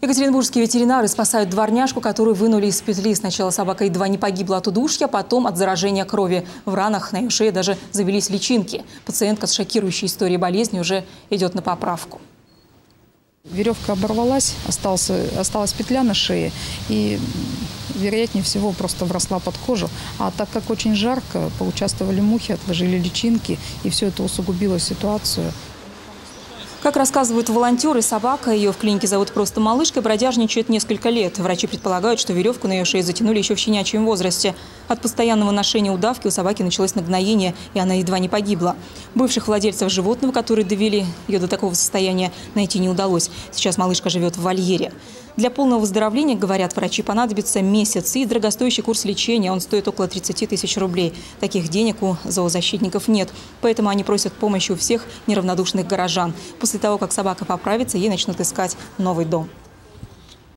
Екатеринбургские ветеринары спасают дворняжку, которую вынули из петли. Сначала собака едва не погибла от удушья, потом от заражения крови. В ранах на ее шее даже завелись личинки. Пациентка с шокирующей историей болезни уже идет на поправку. Веревка оборвалась, остался, осталась петля на шее и, вероятнее всего, просто вросла под кожу. А так как очень жарко, поучаствовали мухи, отложили личинки, и все это усугубило ситуацию. Как рассказывают волонтеры, собака, ее в клинике зовут просто малышкой, бродяжничает несколько лет. Врачи предполагают, что веревку на ее шее затянули еще в щенячьем возрасте. От постоянного ношения удавки у собаки началось нагноение, и она едва не погибла. Бывших владельцев животного, которые довели ее до такого состояния, найти не удалось. Сейчас малышка живет в вольере. Для полного выздоровления, говорят врачи, понадобится месяц и дорогостоящий курс лечения. Он стоит около 30 тысяч рублей. Таких денег у зоозащитников нет. Поэтому они просят помощи у всех неравнодушных горожан. После того, как собака поправится, ей начнут искать новый дом.